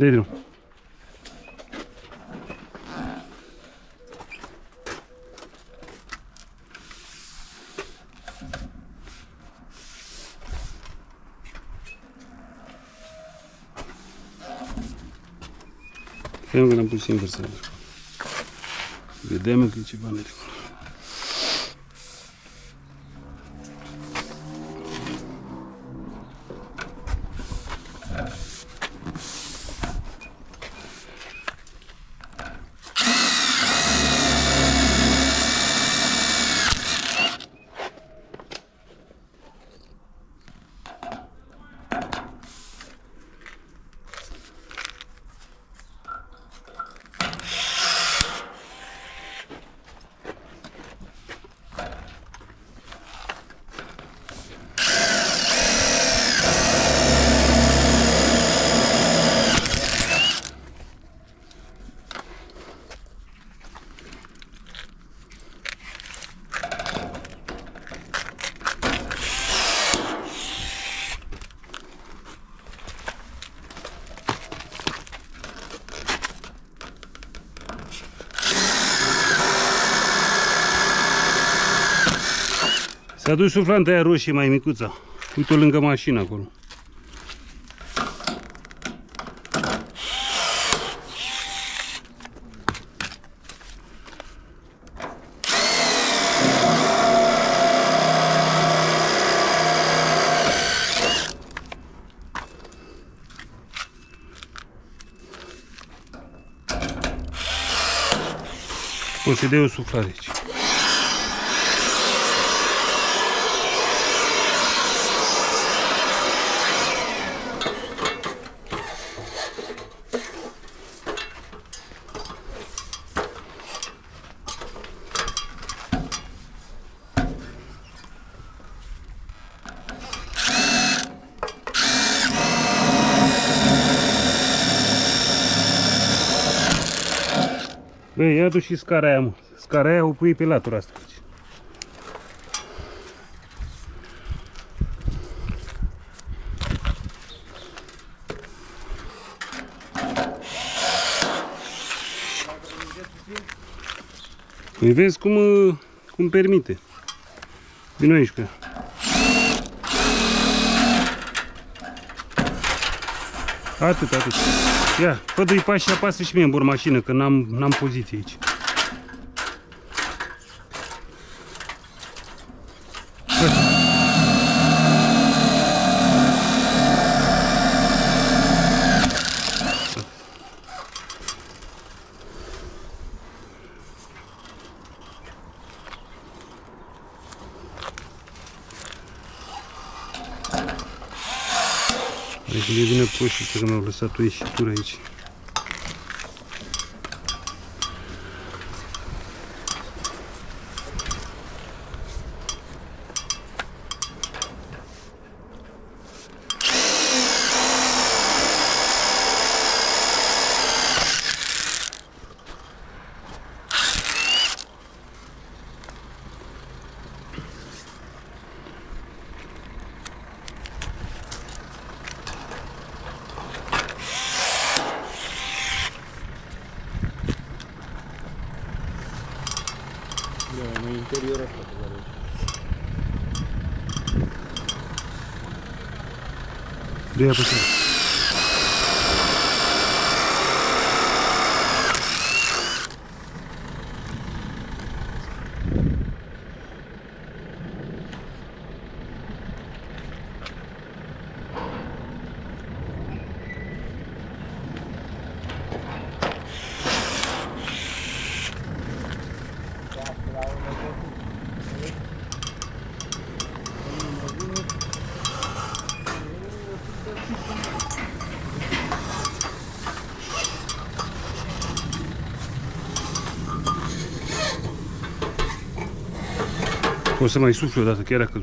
Deidro. Tengo gran pulsión personal. Vedemos que chipan el Yeah. S-a dus suflanta aia roșie mai micuța. Uite-o lângă mașină acolo. O să dea o suflare aici. Băi, ia du și scara aia, mă. Scara aia o pui pe latura asta. Păi vezi cum, uh, cum permite. Vino aici cu Atât, atât. Ia, fă doi pași și apasă și mie în mașină, că n-am n-am poziție aici. Deci le vine poșiță că mi-au lăsat o ieșitură aici. интерьеров. Приятно. O să mai sufli o dată, chiar dacă.